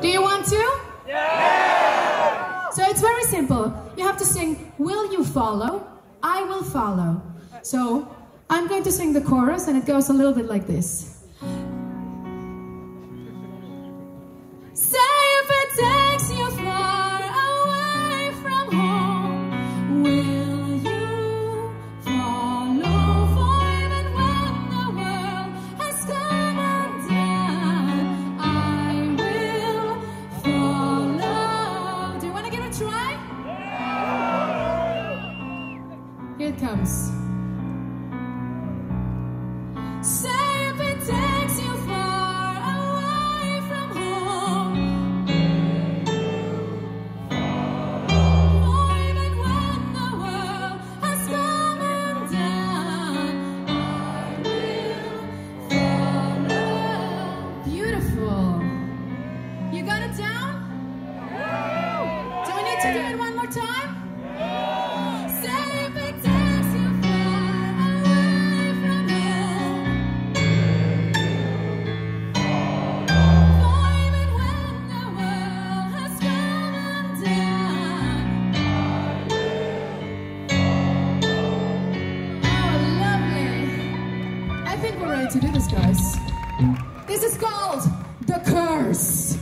Do you want to? Yeah! So it's very simple. You have to sing, Will you follow? I will follow. So I'm going to sing the chorus and it goes a little bit like this. Yeah. Here it comes. This is called The Curse.